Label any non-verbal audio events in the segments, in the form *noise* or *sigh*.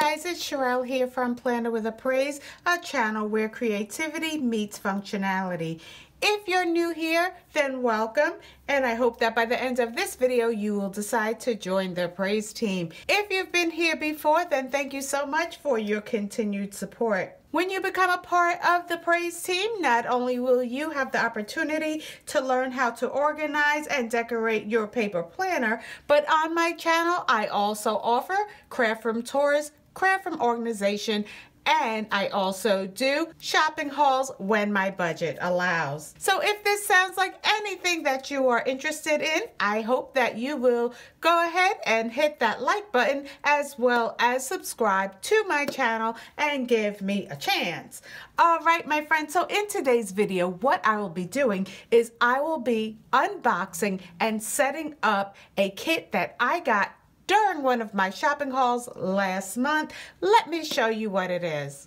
guys, it's Charyl here from Planner with a Praise, a channel where creativity meets functionality. If you're new here, then welcome, and I hope that by the end of this video, you will decide to join the Praise team. If you've been here before, then thank you so much for your continued support. When you become a part of the Praise team, not only will you have the opportunity to learn how to organize and decorate your paper planner, but on my channel, I also offer craft from tours, craft from organization, and I also do shopping hauls when my budget allows. So if this sounds like anything that you are interested in, I hope that you will go ahead and hit that like button as well as subscribe to my channel and give me a chance. All right, my friends, so in today's video, what I will be doing is I will be unboxing and setting up a kit that I got during one of my shopping hauls last month. Let me show you what it is.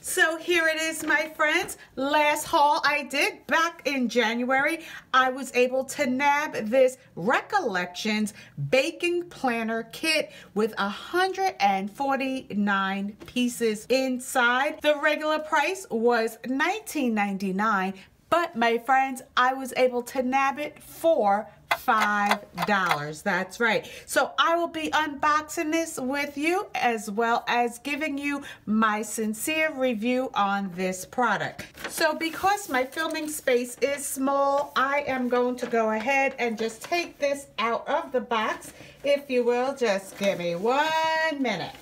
So here it is, my friends. Last haul I did back in January, I was able to nab this Recollections Baking Planner Kit with 149 pieces inside. The regular price was $19.99, but my friends, I was able to nab it for $5. That's right. So I will be unboxing this with you as well as giving you my sincere review on this product. So because my filming space is small, I am going to go ahead and just take this out of the box. If you will, just give me one minute.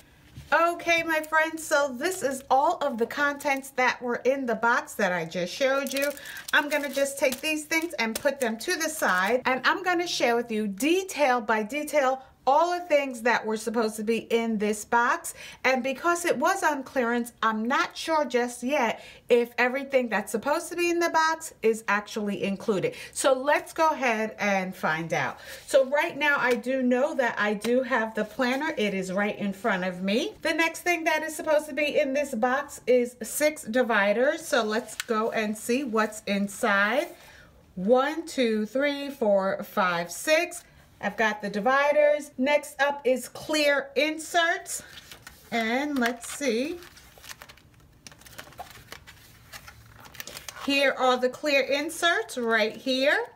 Okay, my friends, so this is all of the contents that were in the box that I just showed you. I'm going to just take these things and put them to the side, and I'm going to share with you detail by detail all the things that were supposed to be in this box. And because it was on clearance I'm not sure just yet if everything that's supposed to be in the box is actually included. So let's go ahead and find out. So right now I do know that I do have the planner. It is right in front of me. The next thing that is supposed to be in this box is six dividers. So let's go and see what's inside. One two three four five six I've got the dividers. Next up is clear inserts. And let's see. Here are the clear inserts right here.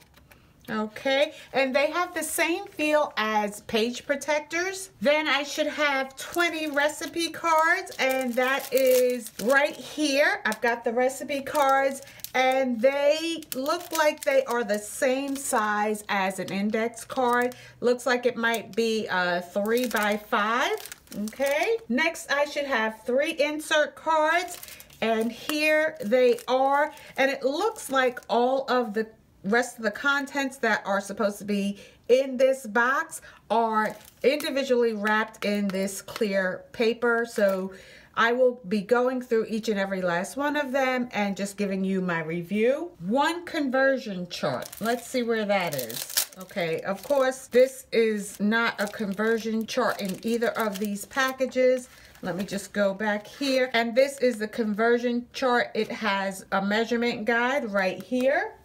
Okay, and they have the same feel as page protectors. Then I should have 20 recipe cards, and that is right here. I've got the recipe cards, and they look like they are the same size as an index card. Looks like it might be a three by five. Okay, next I should have three insert cards, and here they are, and it looks like all of the rest of the contents that are supposed to be in this box are individually wrapped in this clear paper. So I will be going through each and every last one of them and just giving you my review. One conversion chart. Let's see where that is. Okay, of course, this is not a conversion chart in either of these packages. Let me just go back here. And this is the conversion chart. It has a measurement guide right here.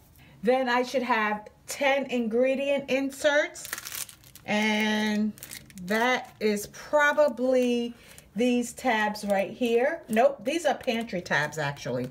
Then I should have 10 ingredient inserts. And that is probably these tabs right here. Nope, these are pantry tabs actually.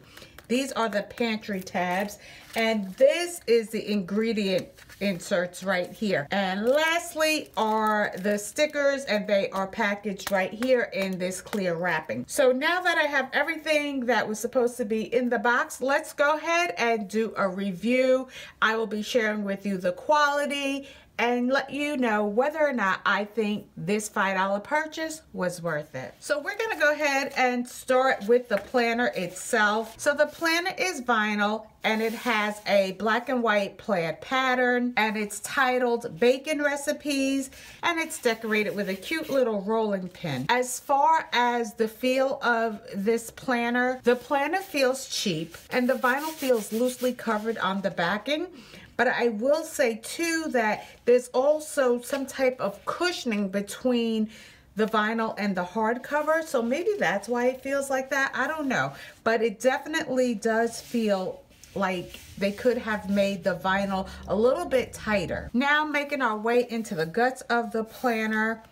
These are the pantry tabs. And this is the ingredient inserts right here. And lastly are the stickers and they are packaged right here in this clear wrapping. So now that I have everything that was supposed to be in the box, let's go ahead and do a review. I will be sharing with you the quality and let you know whether or not I think this $5 purchase was worth it. So we're gonna go ahead and start with the planner itself. So the planner is vinyl and it has a black and white plaid pattern and it's titled Baking Recipes and it's decorated with a cute little rolling pin. As far as the feel of this planner, the planner feels cheap and the vinyl feels loosely covered on the backing but I will say too that there's also some type of cushioning between the vinyl and the hardcover. So maybe that's why it feels like that. I don't know. But it definitely does feel like they could have made the vinyl a little bit tighter. Now making our way into the guts of the planner.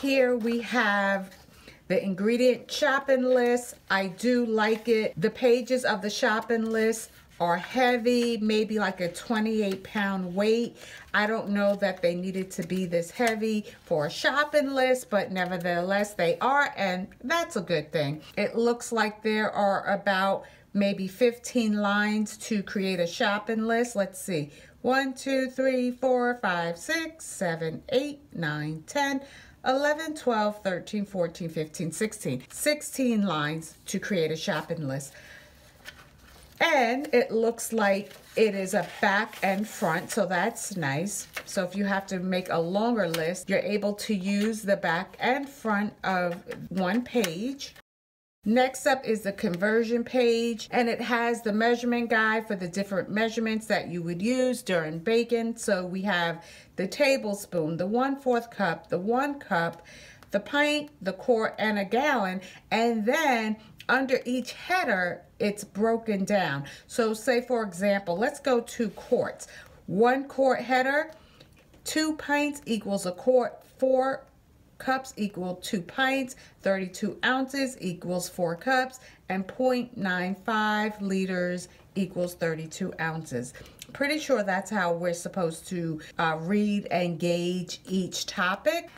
Here we have the ingredient shopping list. I do like it. The pages of the shopping list are heavy, maybe like a 28 pound weight. I don't know that they needed to be this heavy for a shopping list, but nevertheless they are, and that's a good thing. It looks like there are about maybe 15 lines to create a shopping list. Let's see. 1, 2, 3, 4, 5, 6, 7, 8, 9, 10, 11, 12, 13, 14, 15, 16. 16 lines to create a shopping list. And it looks like it is a back and front, so that's nice. So if you have to make a longer list, you're able to use the back and front of one page. Next up is the conversion page and it has the measurement guide for the different measurements that you would use during baking. So we have the tablespoon, the one-fourth cup, the one cup, the pint, the quart, and a gallon. And then under each header, it's broken down. So say for example, let's go to quarts. One quart header, two pints equals a quart, four cups equal 2 pints, 32 ounces equals 4 cups, and 0.95 liters equals 32 ounces. Pretty sure that's how we're supposed to uh, read and gauge each topic.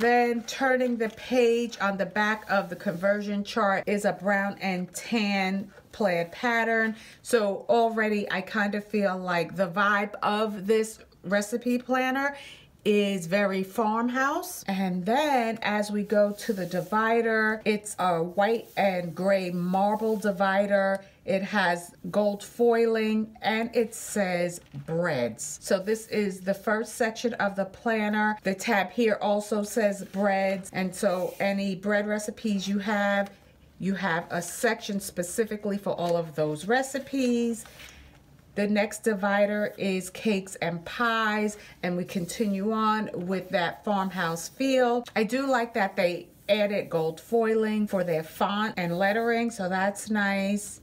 Then turning the page on the back of the conversion chart is a brown and tan plaid pattern. So already I kind of feel like the vibe of this recipe planner is very farmhouse. And then as we go to the divider, it's a white and gray marble divider. It has gold foiling and it says breads. So this is the first section of the planner. The tab here also says breads. And so any bread recipes you have, you have a section specifically for all of those recipes. The next divider is cakes and pies, and we continue on with that farmhouse feel. I do like that they added gold foiling for their font and lettering, so that's nice.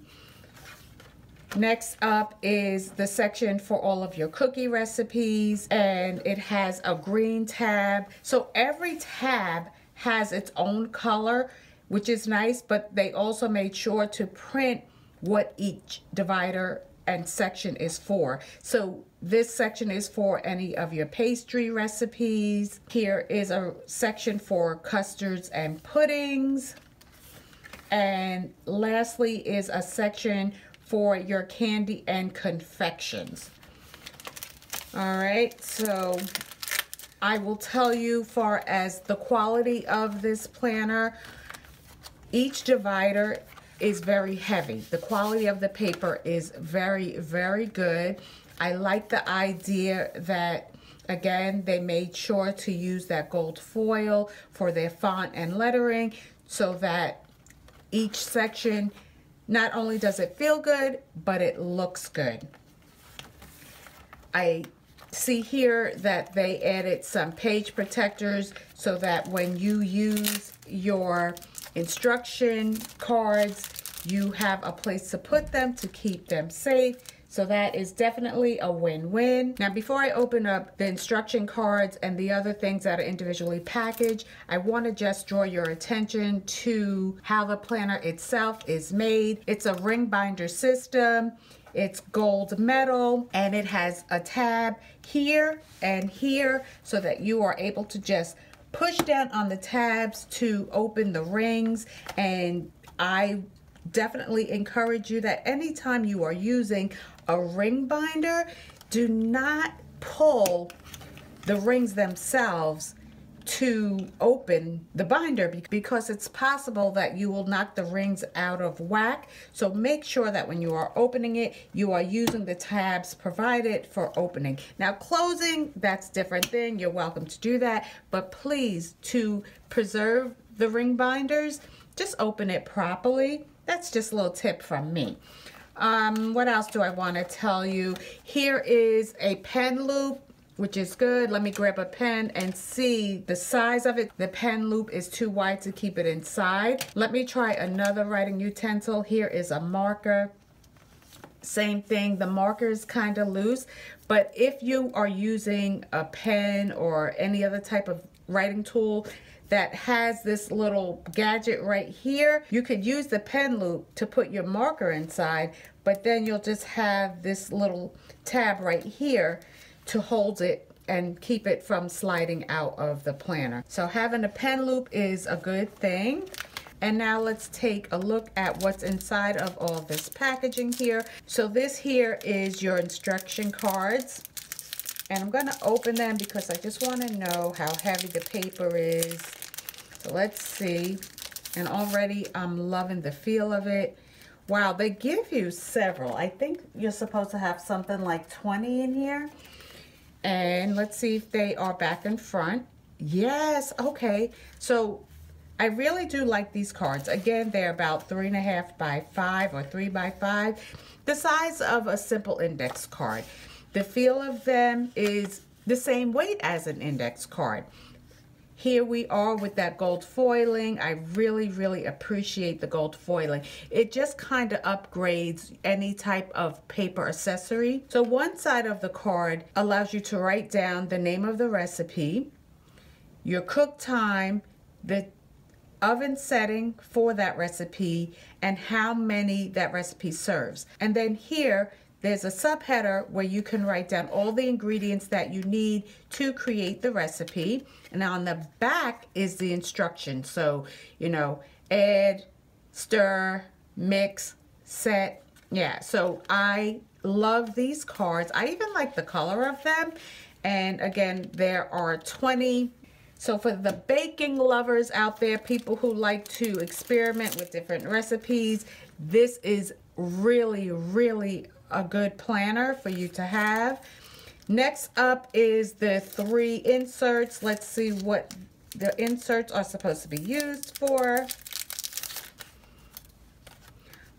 Next up is the section for all of your cookie recipes, and it has a green tab. So every tab has its own color, which is nice, but they also made sure to print what each divider and section is for. So this section is for any of your pastry recipes. Here is a section for custards and puddings. And lastly is a section for your candy and confections. All right, so I will tell you far as the quality of this planner, each divider is very heavy. The quality of the paper is very, very good. I like the idea that again they made sure to use that gold foil for their font and lettering so that each section not only does it feel good but it looks good I see here that they added some page protectors so that when you use your instruction cards. You have a place to put them to keep them safe. So that is definitely a win-win. Now, before I open up the instruction cards and the other things that are individually packaged, I want to just draw your attention to how the planner itself is made. It's a ring binder system. It's gold metal and it has a tab here and here so that you are able to just push down on the tabs to open the rings and I definitely encourage you that anytime you are using a ring binder, do not pull the rings themselves to open the binder because it's possible that you will knock the rings out of whack. So make sure that when you are opening it, you are using the tabs provided for opening. Now closing, that's a different thing. You're welcome to do that. But please, to preserve the ring binders, just open it properly. That's just a little tip from me. Um, what else do I want to tell you? Here is a pen loop which is good. Let me grab a pen and see the size of it. The pen loop is too wide to keep it inside. Let me try another writing utensil. Here is a marker. same thing. The marker is kind of loose, but if you are using a pen or any other type of writing tool that has this little gadget right here, you could use the pen loop to put your marker inside, but then you'll just have this little tab right here to hold it and keep it from sliding out of the planner. So having a pen loop is a good thing. And now let's take a look at what's inside of all this packaging here. So this here is your instruction cards. And I'm gonna open them because I just wanna know how heavy the paper is. So let's see. And already I'm loving the feel of it. Wow, they give you several. I think you're supposed to have something like 20 in here. And let's see if they are back in front. Yes, okay. So I really do like these cards. Again, they're about three and a half by five or three by five. The size of a simple index card. The feel of them is the same weight as an index card. Here we are with that gold foiling. I really, really appreciate the gold foiling. It just kind of upgrades any type of paper accessory. So one side of the card allows you to write down the name of the recipe, your cook time, the oven setting for that recipe, and how many that recipe serves. And then here, there's a subheader where you can write down all the ingredients that you need to create the recipe. And on the back is the instruction. So, you know, add, stir, mix, set. Yeah, so I love these cards. I even like the color of them. And again, there are 20 so for the baking lovers out there, people who like to experiment with different recipes, this is really, really a good planner for you to have. Next up is the three inserts. Let's see what the inserts are supposed to be used for.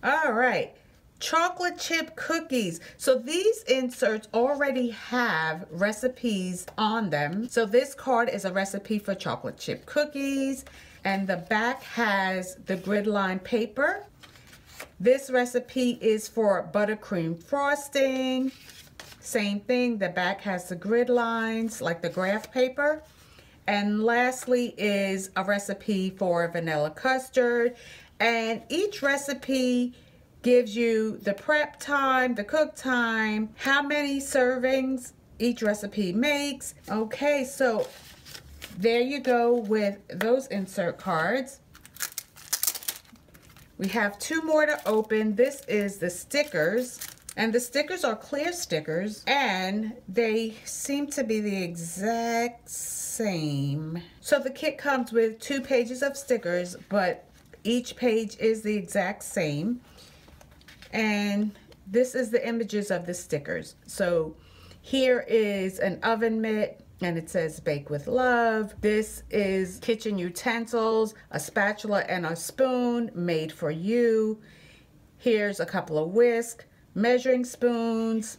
All right, chocolate chip cookies. So these inserts already have recipes on them. So this card is a recipe for chocolate chip cookies and the back has the grid line paper this recipe is for buttercream frosting. Same thing, the back has the grid lines like the graph paper. And lastly is a recipe for vanilla custard. And each recipe gives you the prep time, the cook time, how many servings each recipe makes. Okay, so there you go with those insert cards. We have two more to open. This is the stickers. And the stickers are clear stickers. And they seem to be the exact same. So the kit comes with two pages of stickers, but each page is the exact same. And this is the images of the stickers. So here is an oven mitt, and it says bake with love. This is kitchen utensils, a spatula and a spoon made for you. Here's a couple of whisk, measuring spoons,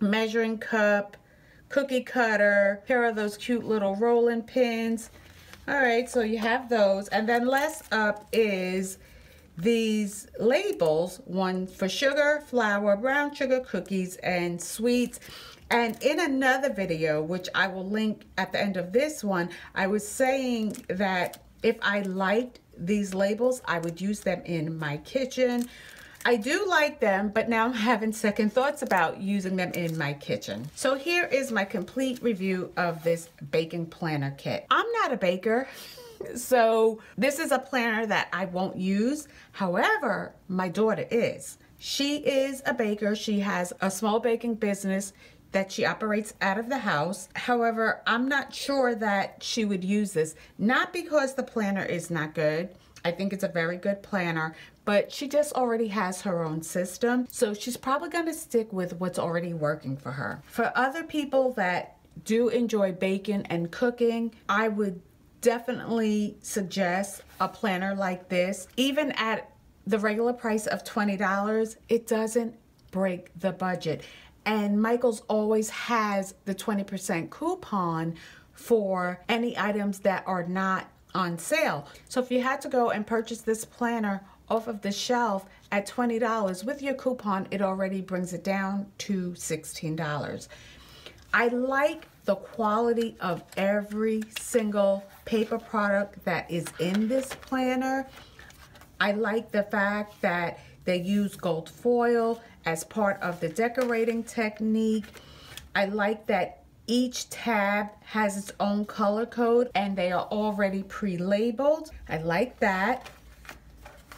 measuring cup, cookie cutter. Here are those cute little rolling pins. All right, so you have those. And then last up is these labels, one for sugar, flour, brown sugar, cookies, and sweets. And in another video, which I will link at the end of this one, I was saying that if I liked these labels, I would use them in my kitchen. I do like them, but now I'm having second thoughts about using them in my kitchen. So here is my complete review of this baking planner kit. I'm not a baker. *laughs* So this is a planner that I won't use. However, my daughter is. She is a baker. She has a small baking business that she operates out of the house. However, I'm not sure that she would use this, not because the planner is not good. I think it's a very good planner, but she just already has her own system. So she's probably gonna stick with what's already working for her. For other people that do enjoy baking and cooking, I would definitely suggest a planner like this. Even at the regular price of $20, it doesn't break the budget. And Michael's always has the 20% coupon for any items that are not on sale. So if you had to go and purchase this planner, off of the shelf at $20. With your coupon, it already brings it down to $16. I like the quality of every single paper product that is in this planner. I like the fact that they use gold foil as part of the decorating technique. I like that each tab has its own color code and they are already pre-labeled. I like that.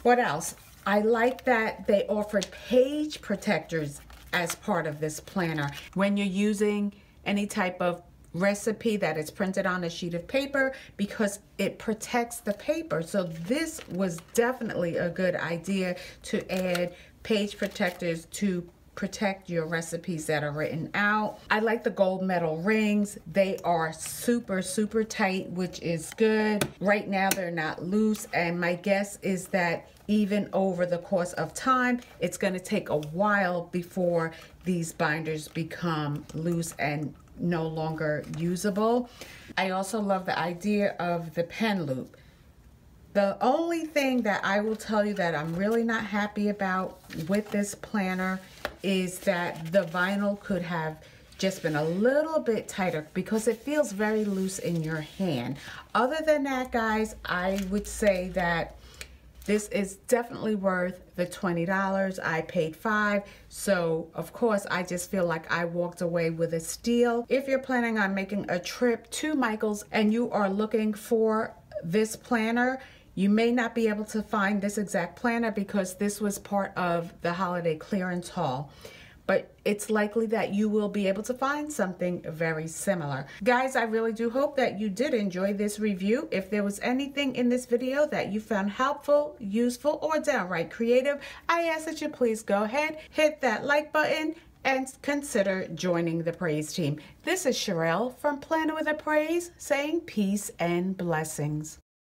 What else? I like that they offered page protectors as part of this planner. When you're using any type of recipe that is printed on a sheet of paper because it protects the paper. So this was definitely a good idea to add page protectors to protect your recipes that are written out. I like the gold metal rings. They are super, super tight, which is good. Right now they're not loose and my guess is that even over the course of time, it's gonna take a while before these binders become loose and no longer usable. I also love the idea of the pen loop. The only thing that I will tell you that I'm really not happy about with this planner is that the vinyl could have just been a little bit tighter because it feels very loose in your hand. Other than that, guys, I would say that this is definitely worth the $20. I paid five. So of course, I just feel like I walked away with a steal. If you're planning on making a trip to Michael's and you are looking for this planner, you may not be able to find this exact planner because this was part of the holiday clearance haul but it's likely that you will be able to find something very similar. Guys, I really do hope that you did enjoy this review. If there was anything in this video that you found helpful, useful, or downright creative, I ask that you please go ahead, hit that like button, and consider joining the praise team. This is Charyl from Planner with a Praise saying peace and blessings.